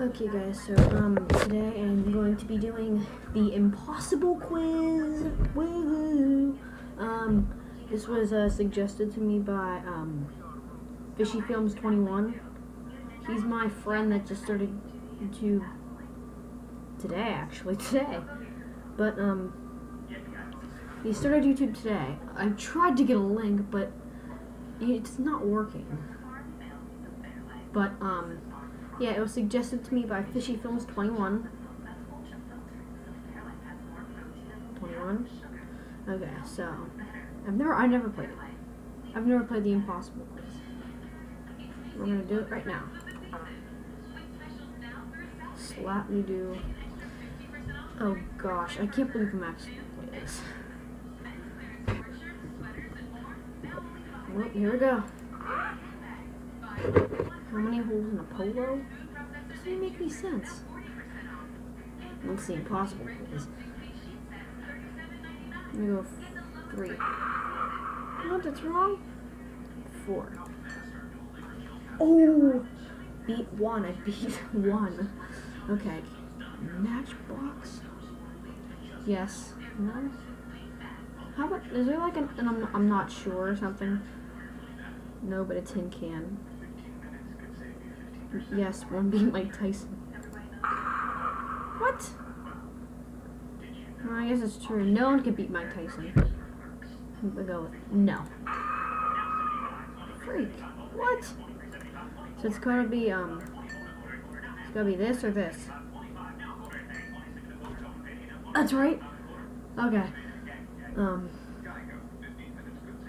Okay guys, so um today I'm going to be doing the impossible quiz. Woohoo! Um this was uh, suggested to me by um Fishy Films 21. He's my friend that just started YouTube today actually, today. But um he started YouTube today. I tried to get a link, but it's not working. But um yeah, it was suggested to me by Fishy Films 21. 21? Okay, so I've never I never played it. I've never played the Impossible Quiz. We're gonna do it right now. Slap me do. Oh gosh, I can't believe I'm actually gonna this. Well, here we go. How many holes in a polo? Doesn't make any sense. The impossible quiz? I'm gonna go three. What? That's wrong? Four. Oh! Beat one. I beat one. Okay. Matchbox? Yes. No? How about, is there like an, an I'm, I'm not sure or something? No, but a tin can. Yes, one beat Mike Tyson. What? Well, I guess it's true. No one can beat Mike Tyson. Gonna go with no. Freak. What? So it's gotta be, um, it's gotta be this or this. That's right. Okay. Um,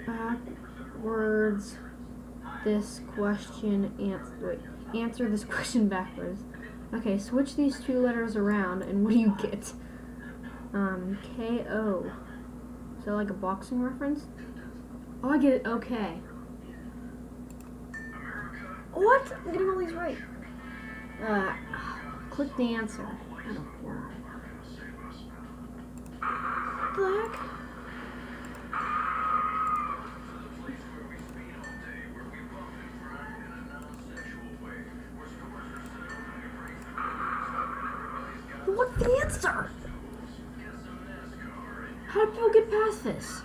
backwards this question answer. Wait answer this question backwards. Okay, switch these two letters around, and what do you get? Um, K-O. Is that like a boxing reference? Oh, I get it. Okay. What? I'm getting all these right. Uh, click the answer. I don't care. What the heck? What's the answer? How did people get past this?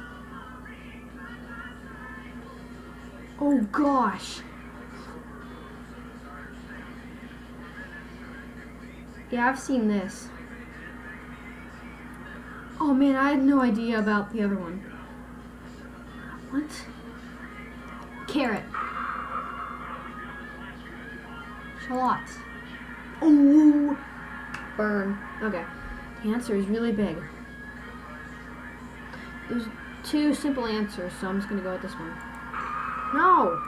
Oh gosh. Yeah, I've seen this. Oh man, I had no idea about the other one. What? Carrot. Shallots. Oh! Burn. Okay. The answer is really big. There's two simple answers, so I'm just gonna go with this one. No!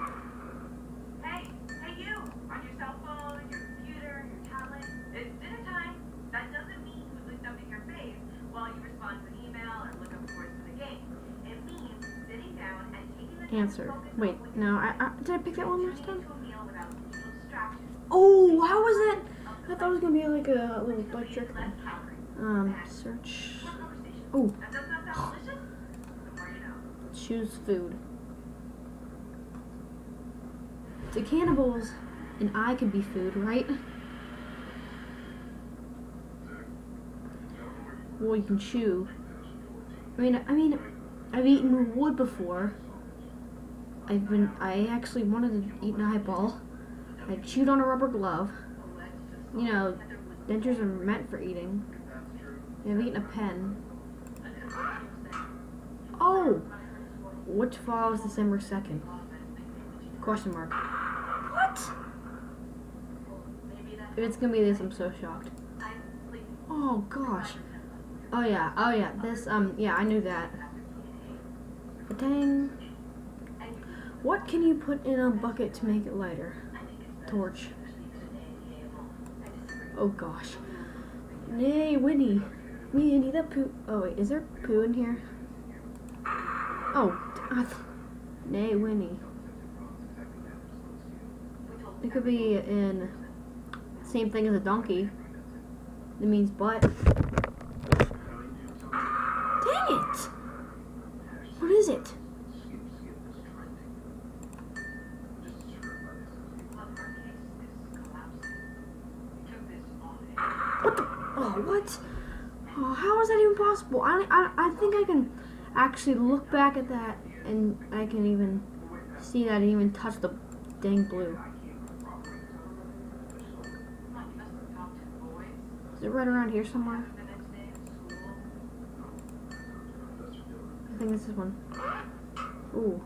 Hey, hey you! On your cell phone, your computer, your tablet. It's dinner time. That doesn't mean you up at your face while you respond to an email or look up the words for the game. It means sitting down and taking the Answer. Wait, no, I, I did I pick that one last time? meal without digital distractions. Oh, how was that? I thought it was gonna be like a little butt trick. Um, search. Oh, That does not sound delicious? The more you know. Choose food. To cannibals, an eye could be food, right? Well, you can chew. I mean, I mean, I've eaten wood before. I've been, I actually wanted to eat an eyeball. I chewed on a rubber glove. You know, dentures are meant for eating. I've eaten a pen. Oh! Which follows December 2nd? Question mark. What? If it's gonna be this, I'm so shocked. Oh gosh. Oh yeah, oh yeah, this, um, yeah, I knew that. Dang. What can you put in a bucket to make it lighter? Torch. Oh gosh. Nay, Winnie. Winnie the poo. Oh wait, is there poo in here? Oh, nay, Winnie. It could be in same thing as a donkey. It means butt. Dang it! What is it? What the? Oh, what? Oh, how is that even possible? I, I, I think I can actually look back at that and I can even see that I didn't even touch the dang blue. Is it right around here somewhere? I think this is one. Ooh.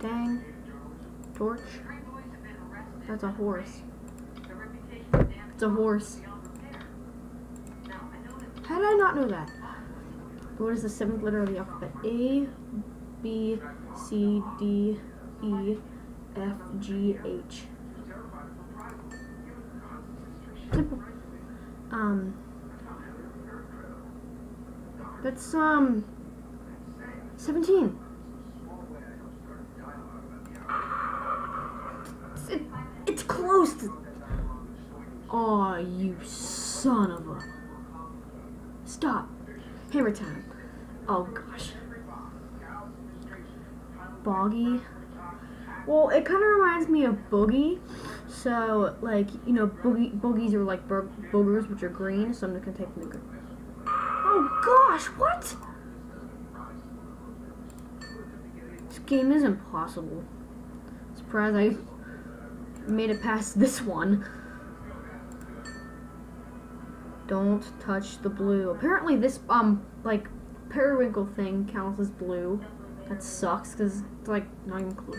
Dang. Torch. That's a horse. It's a horse. How did I not know that? What is the seventh letter of the alphabet? A, B, C, D, E, F, G, H. Um. That's, um. 17. It's, it, it's close to. Aw, you son of a. Stop. Hammer time. Oh gosh. Boggy. Well, it kind of reminds me of boogie. So, like, you know, boogie boogies are like bo- boogers, which are green. So I'm gonna take the green. Oh gosh, what? This game is impossible. Surprised I made it past this one. Don't touch the blue. Apparently this, um, like, periwinkle thing counts as blue. That sucks, because it's, like, not even close.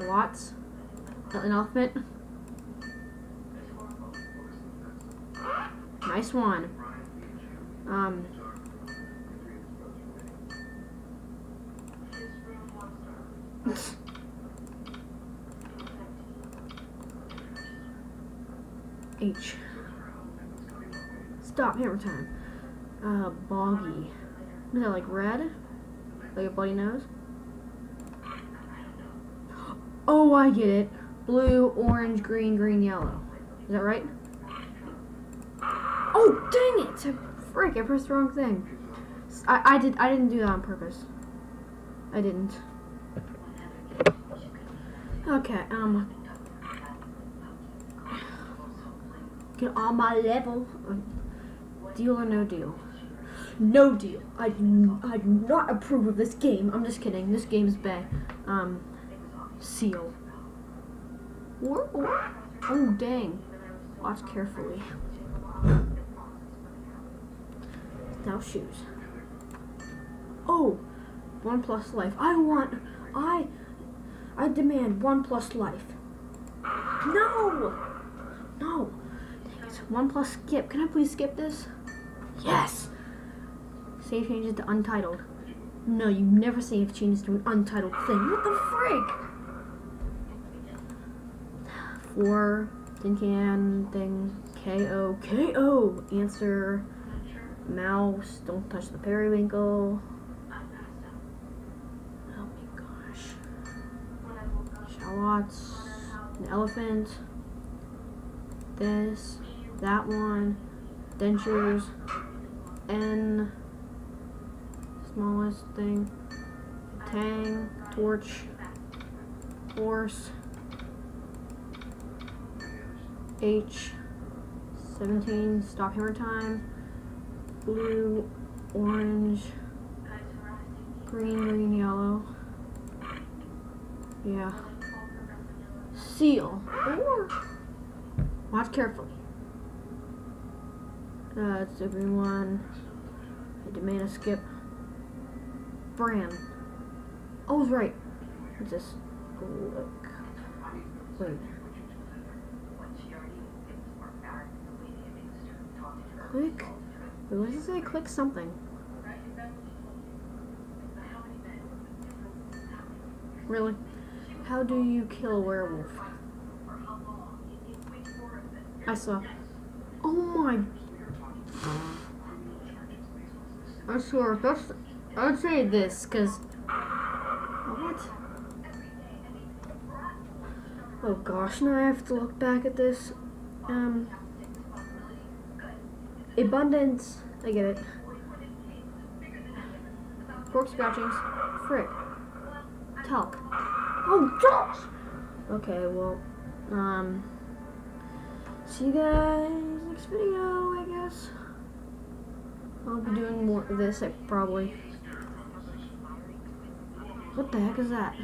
Lots. An elephant. Nice one. Um. H. Stop hammer time. Uh, boggy. Is that like red? Like a bloody nose? Oh, I get it. Blue, orange, green, green, yellow. Is that right? Oh, dang it! Frick, I pressed the wrong thing. I, I did. I didn't do that on purpose. I didn't. Okay. Um. Get on my level. Deal or no deal? No deal. I I do not approve of this game. I'm just kidding. This game is bad. Um, seal. Or, or, oh dang. Watch carefully. Now shoes. Oh, one plus life. I want, I, I demand one plus life. No, no. One plus skip. Can I please skip this? Yes. Save changes to untitled. No, you never save changes to an untitled thing. What the frick? Four tin can thing. KO. KO. Answer. Mouse. Don't touch the periwinkle. Oh my gosh. Shallots. An elephant. This. That one. Dentures. N. Smallest thing. Tang. Torch. Horse. H. 17. Stop hammer time. Blue. Orange. Green, green, yellow. Yeah. Seal. Or. Watch carefully. Uh, it's the green one. I demand a skip. Brand. Oh, I was right. This? Look. Wait. Click. Wait, what does it say? Click something. Really? How do you kill a werewolf? I saw. Oh my. I swear, that's. I would say this, because. What? Oh gosh, now I have to look back at this. Um. Abundance. I get it. Pork scratchings. Frick. Talc. Oh gosh! Okay, well, um, see you guys next video, I guess. I'll be doing more of this, like, probably. What the heck is that?